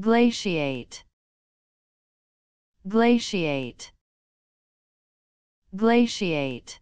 glaciate. Glaciate. Glaciate.